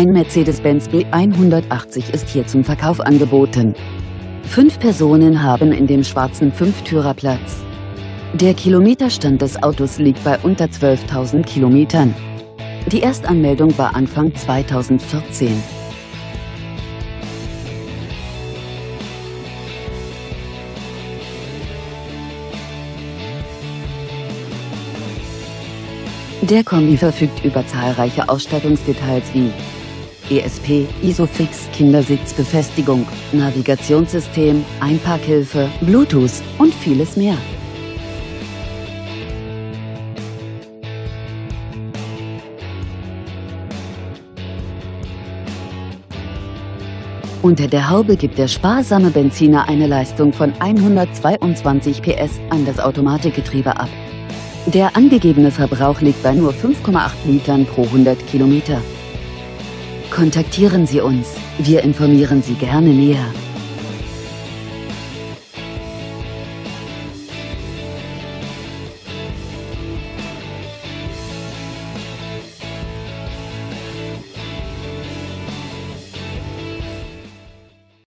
Ein Mercedes-Benz B180 ist hier zum Verkauf angeboten. Fünf Personen haben in dem schwarzen Fünftürer Platz. Der Kilometerstand des Autos liegt bei unter 12.000 Kilometern. Die Erstanmeldung war Anfang 2014. Der Kombi verfügt über zahlreiche Ausstattungsdetails wie ESP, Isofix, Kindersitzbefestigung, Navigationssystem, Einparkhilfe, Bluetooth und vieles mehr. Unter der Haube gibt der sparsame Benziner eine Leistung von 122 PS an das Automatikgetriebe ab. Der angegebene Verbrauch liegt bei nur 5,8 Litern pro 100 Kilometer. Kontaktieren Sie uns, wir informieren Sie gerne näher.